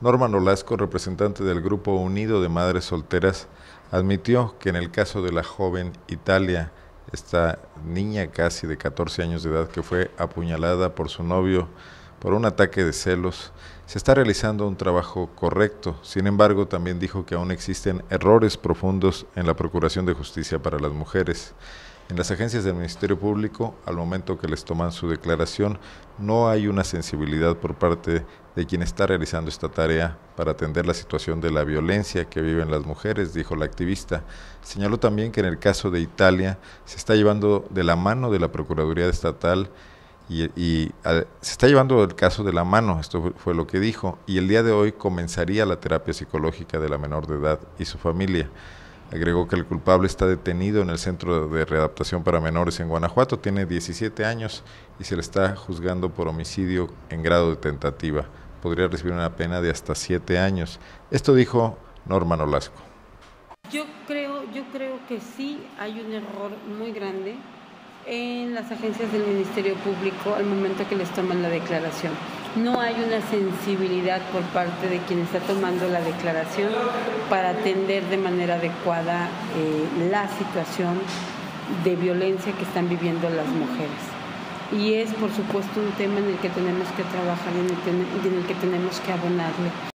Norma Nolasco, representante del Grupo Unido de Madres Solteras, admitió que en el caso de la joven Italia, esta niña casi de 14 años de edad que fue apuñalada por su novio por un ataque de celos, se está realizando un trabajo correcto. Sin embargo, también dijo que aún existen errores profundos en la Procuración de Justicia para las Mujeres. En las agencias del Ministerio Público, al momento que les toman su declaración, no hay una sensibilidad por parte de quien está realizando esta tarea para atender la situación de la violencia que viven las mujeres, dijo la activista. Señaló también que en el caso de Italia se está llevando de la mano de la Procuraduría Estatal y, se está llevando el caso de la mano, esto fue lo que dijo, y el día de hoy comenzaría la terapia psicológica de la menor de edad y su familia. Agregó que el culpable está detenido en el Centro de Readaptación para Menores en Guanajuato, tiene 17 años y se le está juzgando por homicidio en grado de tentativa. Podría recibir una pena de hasta 7 años. Esto dijo Norma Nolasco. Yo creo, yo creo que sí hay un error muy grande en las agencias del Ministerio Público al momento que les toman la declaración. No hay una sensibilidad por parte de quien está tomando la declaración para atender de manera adecuada eh, la situación de violencia que están viviendo las mujeres. Y es, por supuesto, un tema en el que tenemos que trabajar y en el que tenemos que abonarle.